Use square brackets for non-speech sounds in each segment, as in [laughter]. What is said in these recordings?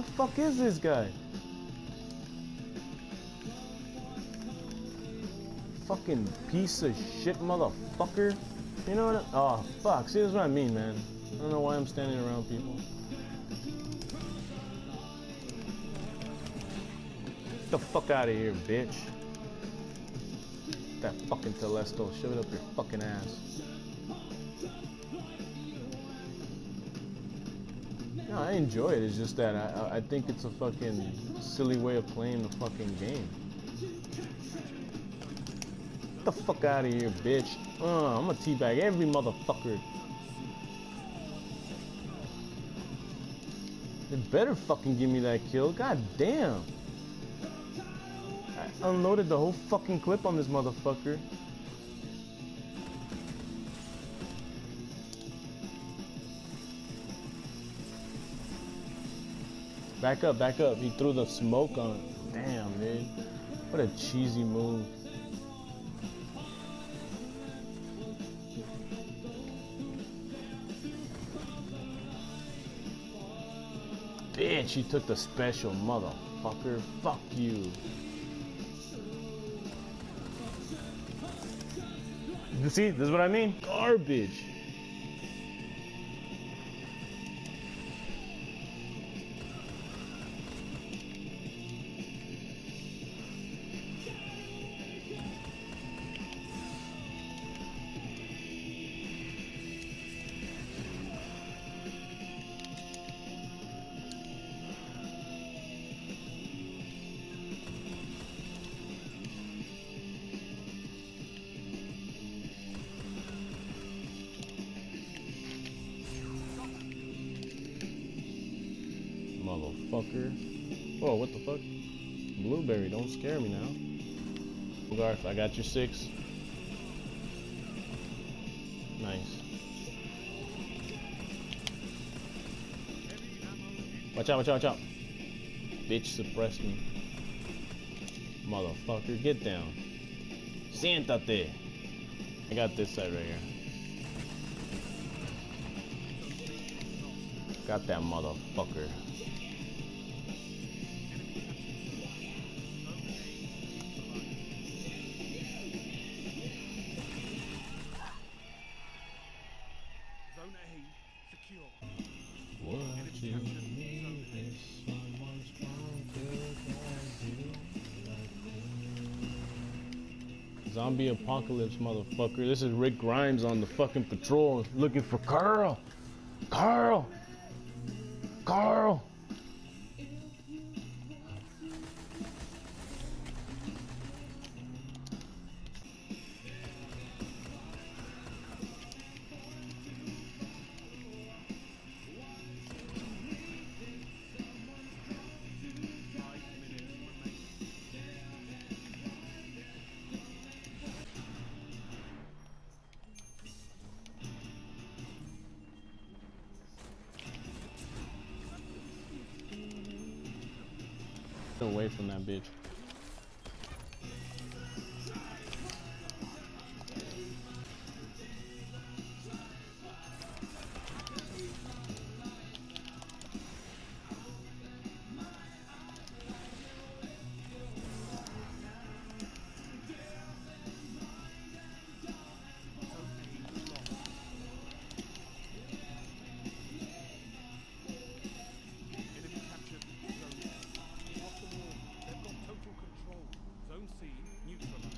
the fuck is this guy? Fucking piece of shit motherfucker. You know what? I, oh, fuck. See, that's what I mean, man. I don't know why I'm standing around people. Get the fuck out of here, bitch. That fucking Telesto. Shove it up your fucking ass. I enjoy it. It's just that I, I think it's a fucking silly way of playing the fucking game. Get the fuck out of here, bitch. Uh, I'm gonna teabag every motherfucker. They better fucking give me that kill. God damn. I unloaded the whole fucking clip on this motherfucker. Back up, back up. He threw the smoke on. Damn, dude. What a cheesy move. Bitch, he took the special, motherfucker. Fuck you. You see, this is what I mean? Garbage. Motherfucker. Oh, what the fuck? Blueberry, don't scare me now. Garth, I got your six. Nice. Watch out, watch out, watch out. Bitch suppressed me. Motherfucker, get down. Siéntate. I got this side right here. Got that motherfucker. Zombie apocalypse, motherfucker. This is Rick Grimes on the fucking patrol looking for Carl. Carl. Carl. Away from that bitch.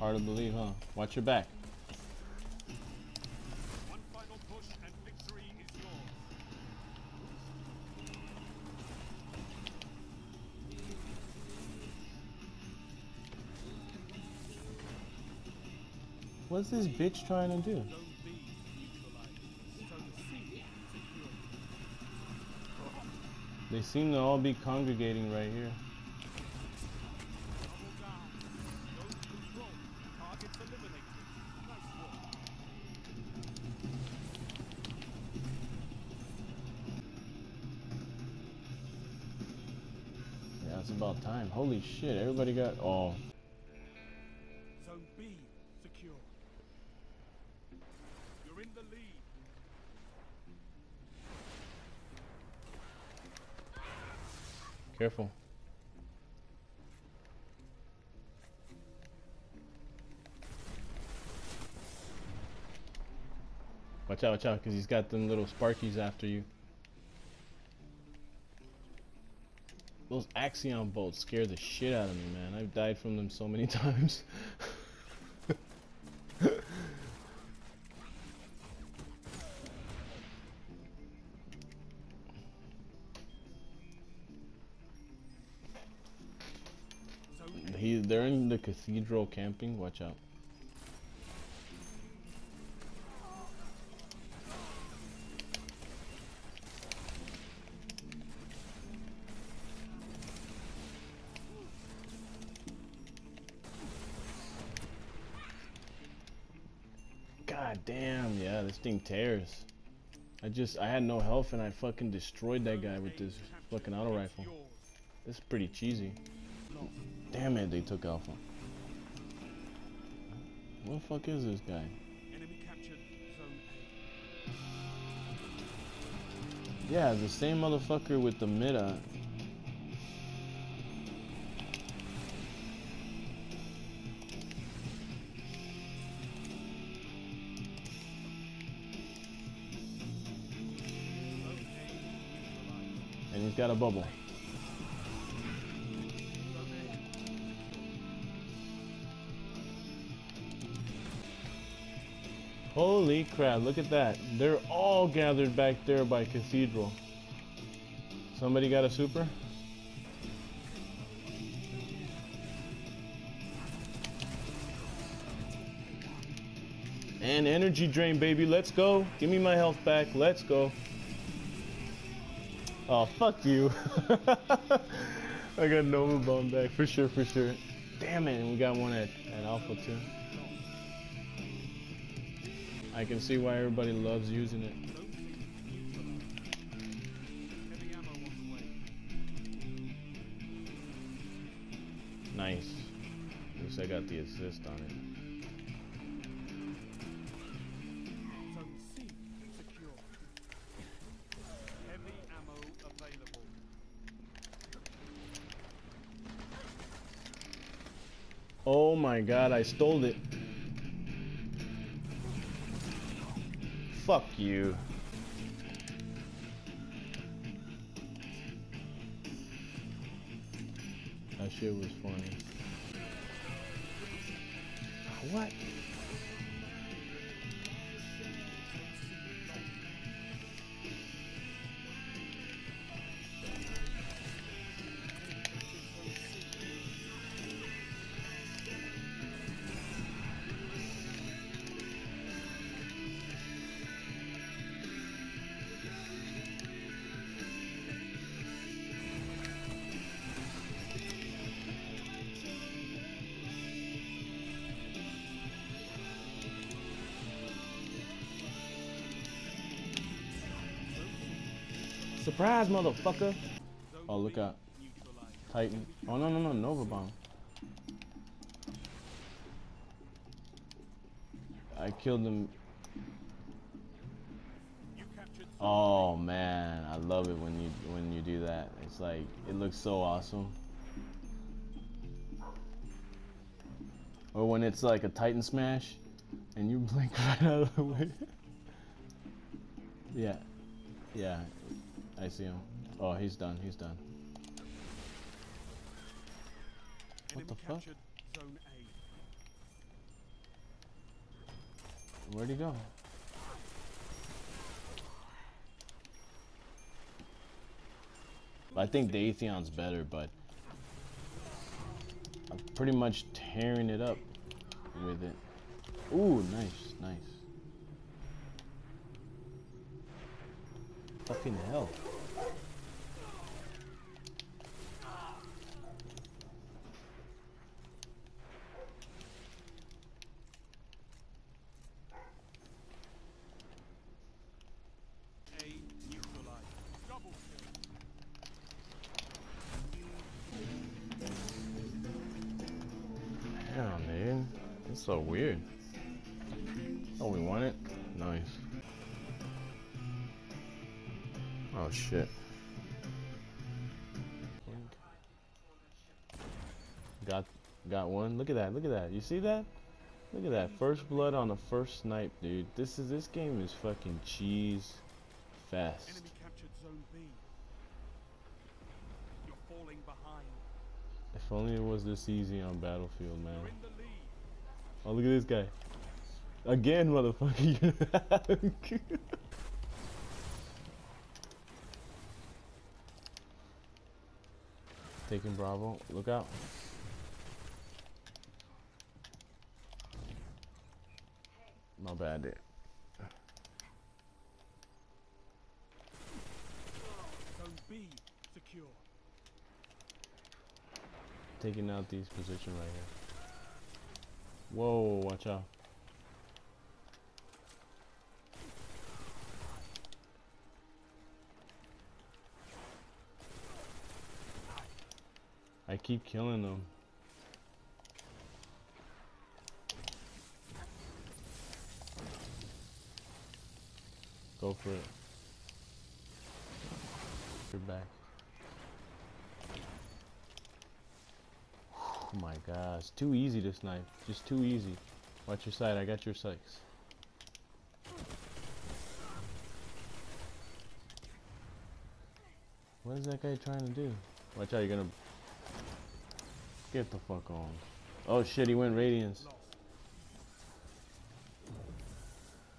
Hard to believe, huh? Watch your back. One final push and victory is yours. What's this bitch trying to do? They seem to all be congregating right here. It's about time. Holy shit, everybody got. Oh, Zone B secure. You're in the lead. Careful. Watch out, watch out, because he's got them little sparkies after you. Those Axion bolts scare the shit out of me, man. I've died from them so many [laughs] times. He, they're in the cathedral camping. Watch out. God damn, yeah, this thing tears. I just, I had no health and I fucking destroyed that guy with this fucking auto rifle. This is pretty cheesy. Damn it, they took Alpha. What the fuck is this guy? Enemy captured Zone Yeah, the same motherfucker with the Mida. He's got a bubble. Holy crap, look at that. They're all gathered back there by Cathedral. Somebody got a super? And energy drain, baby. Let's go. Give me my health back. Let's go. Oh, fuck you. [laughs] I got Nova Bomb back for sure, for sure. Damn it, we got one at, at Alpha too. I can see why everybody loves using it. Nice. At least I got the assist on it. My god, I stole it. Fuck you. That shit was funny. What? Surprise, motherfucker! Oh, look out. Titan. Oh, no, no, no, Nova Bomb. I killed him. Oh man, I love it when you when you do that. It's like it looks so awesome. Or when it's like a Titan smash and you [laughs] blink right out of the way. [laughs] yeah. Yeah. I see him. Oh, he's done. He's done. Enemy the fuck? Zone A. Where'd he go? I think the Atheon's better, but I'm pretty much tearing it up with it. Ooh, nice, nice. Fucking hell. So weird. Oh, we won it? Nice. Oh, shit. Got got one. Look at that. Look at that. You see that? Look at that. First blood on the first snipe, dude. This is this game is fucking cheese fast. Enemy captured Zone B. You're falling behind. If only it was this easy on Battlefield, man. You're in the lead. Oh, look at this guy. Again, motherfucker. [laughs] Taking Bravo. Look out. My bad, dude. Taking out these position right here. Whoa, watch out. I keep killing them. Go for it. You're back. Oh my god, it's too easy this knife. Just too easy. Watch your side, I got your sights. What is that guy trying to do? Watch out, you're gonna... Get the fuck on. Oh shit, he went Radiance.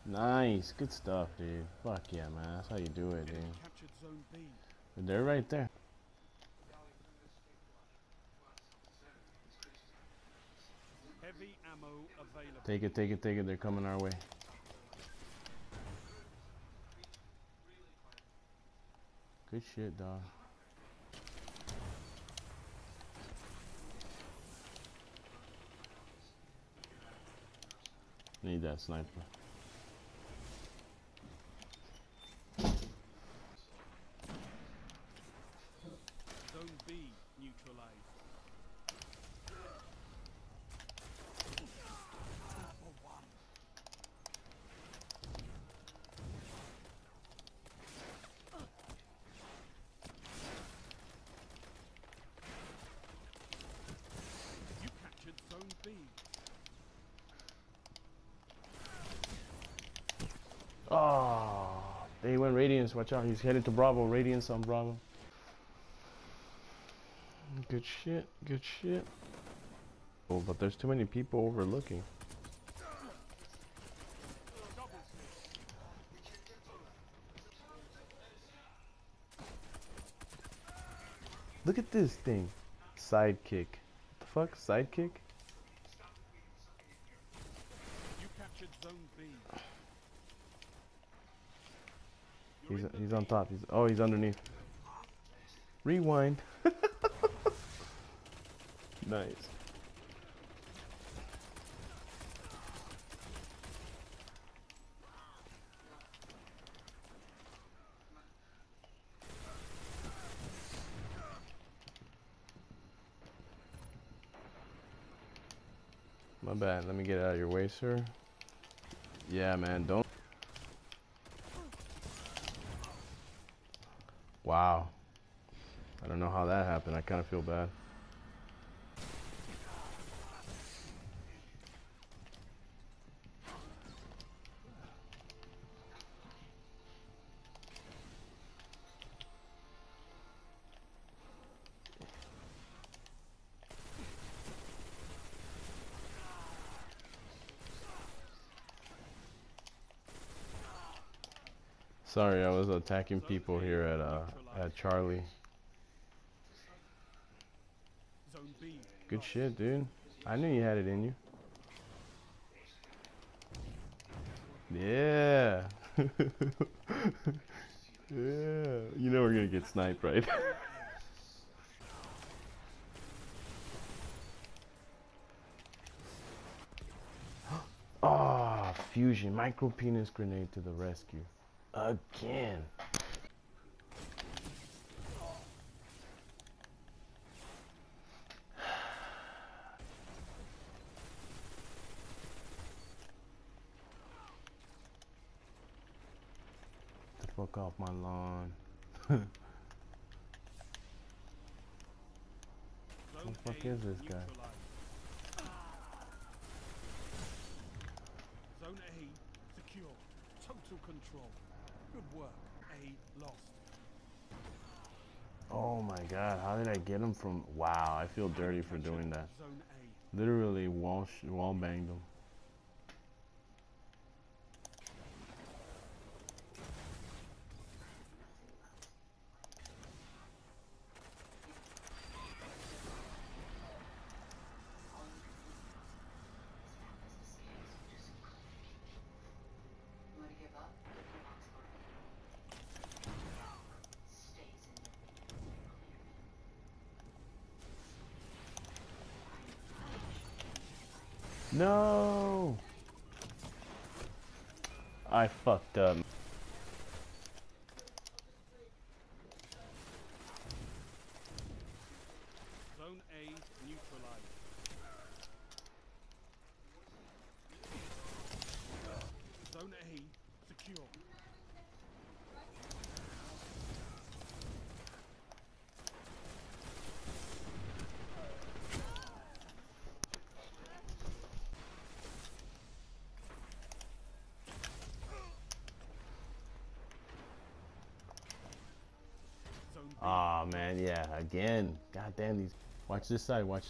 Nice, good stuff, dude. Fuck yeah, man. That's how you do it, dude. Enemy captured Zone B. They're right there. Take it, take it, take it. They're coming our way. Good shit, dog. Need that sniper. Zone B neutralized. Number one. You captured Zone B. Oh, they went Radiance. Watch out. He's headed to Bravo. Radiance on Bravo. Good shit. Good shit. Oh, but there's too many people overlooking. Look at this thing. Sidekick. What the fuck? Sidekick? You captured Zone B. You're He's on top. He's oh he's underneath. Rewind. [laughs] nice. My bad. Let me get out of your way, sir. Yeah, man. Don't. Wow. I don't know how that happened. I kind of feel bad. Sorry, I was attacking people here at uh at Charlie. Zone B. Good shit, dude. I knew you had it in you. Yeah. [laughs] yeah. You know we're gonna get sniped, right? [laughs] Ah, [gasps] fusion micro penis grenade to the rescue. Again. fuck off my lawn. [laughs] Who the fuck is this guy? Zone A secure. Total control. Good work. A lost. Oh my god, how did I get him from... Wow, I feel dirty for doing that. Literally wall, wall banged him. No. I fucked up. Zone A neutralized. Zone A secure. Zone B. Ah man, yeah, again. God damn these. Watch this side. Watch.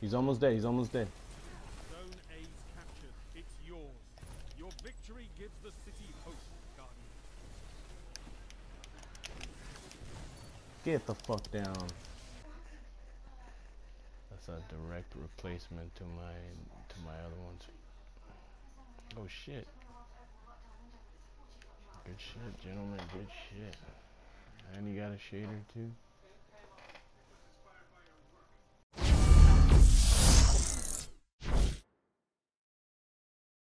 He's almost dead. He's almost dead. Zone A's captured. It's yours. Your victory gives the city hope, Guardian. Get the fuck down. That's a direct replacement to my to my other ones. Oh shit. Good shit, gentlemen. Good shit. And you got a shader too.